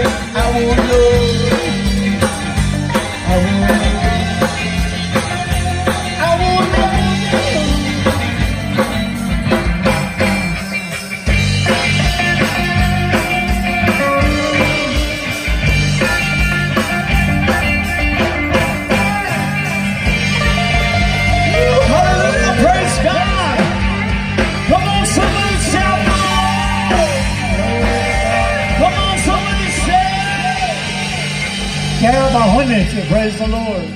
I won't know. care about honey, praise the Lord.